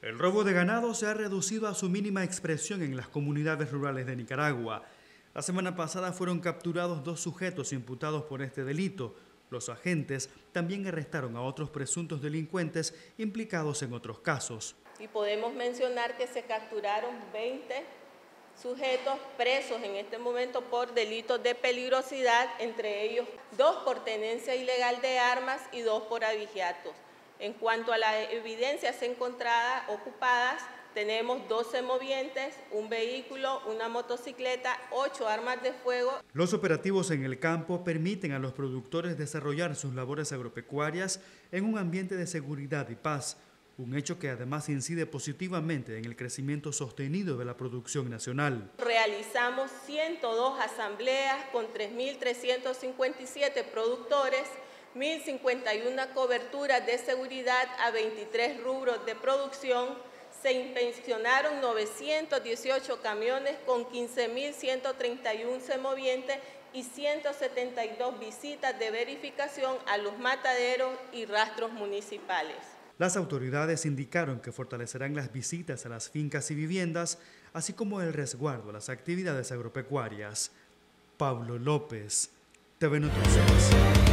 El robo de ganado se ha reducido a su mínima expresión en las comunidades rurales de Nicaragua. La semana pasada fueron capturados dos sujetos imputados por este delito. Los agentes también arrestaron a otros presuntos delincuentes implicados en otros casos. Y podemos mencionar que se capturaron 20 sujetos presos en este momento por delitos de peligrosidad, entre ellos dos por tenencia ilegal de armas y dos por abigeatos. En cuanto a las evidencias encontradas ocupadas, tenemos 12 movientes, un vehículo, una motocicleta, 8 armas de fuego. Los operativos en el campo permiten a los productores desarrollar sus labores agropecuarias en un ambiente de seguridad y paz, un hecho que además incide positivamente en el crecimiento sostenido de la producción nacional. Realizamos 102 asambleas con 3.357 productores 1.051 coberturas de seguridad a 23 rubros de producción, se inspeccionaron 918 camiones con 15.131 semovientes y 172 visitas de verificación a los mataderos y rastros municipales. Las autoridades indicaron que fortalecerán las visitas a las fincas y viviendas, así como el resguardo a las actividades agropecuarias. Pablo López, TV Noticias.